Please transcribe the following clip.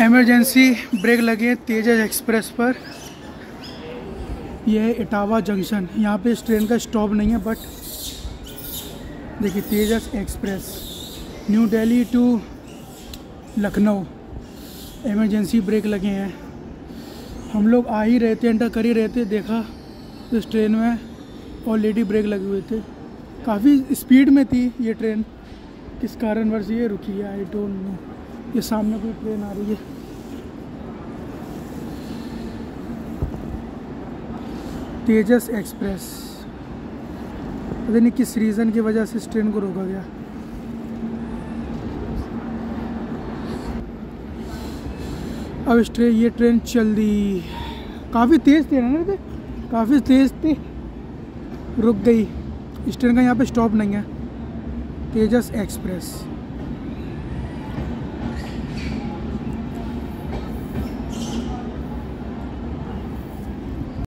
Emergency brake लगे तेजस express पर। यह है इटावा जंक्शन यहाँ पे इस ट्रेन का स्टॉप नहीं है बट देखिए Tejas Express New Delhi to Lucknow emergency brake लगे हैं। हम लोग आ ही रहे थे एंटर कर ही रहे थे, देखा इस ट्रेन में ऑलरेडी ब्रेक लगे हुए थे। काफ़ी स्पीड में थी ये ट्रेन किस कारणवश ये रुकी है? आई डोंट नो ये सामने कोई ट्रेन आ रही है। तेजस एक्सप्रेस। पता नहीं किस रीज़न की वजह से इस ट्रेन को रोका गया। अब इस ट्रेन ये ट्रेन चल दी काफ़ी तेज़ थे ना थे। काफ़ी तेज़ थे। रुक गई। इस ट्रेन का यहाँ पे स्टॉप नहीं है। तेजस एक्सप्रेस।